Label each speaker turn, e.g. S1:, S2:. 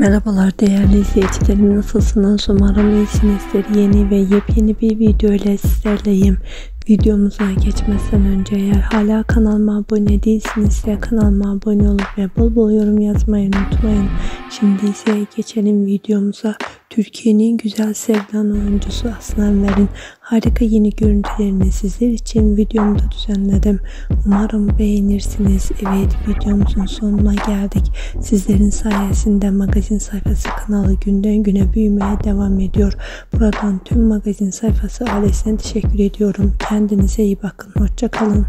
S1: Merhabalar değerli izleyicilerim. Nasılsınız? Umarım iyisinizdir. Yeni ve yepyeni bir video ile sizlerleyim. Videomuza geçmeden önce eğer hala kanalıma abone değilsinizse kanalıma abone olup ve bol bol yorum yazmayı unutmayın şimdi ise geçelim videomuza Türkiye'nin güzel sevilen oyuncusu Aslan Enver'in harika yeni görüntülerini sizler için videomda düzenledim. Umarım beğenirsiniz. Evet videomuzun sonuna geldik. Sizlerin sayesinde magazin sayfası kanalı günden güne büyümeye devam ediyor. Buradan tüm magazin sayfası ailesine teşekkür ediyorum. Kendinize iyi bakın. Hoşçakalın.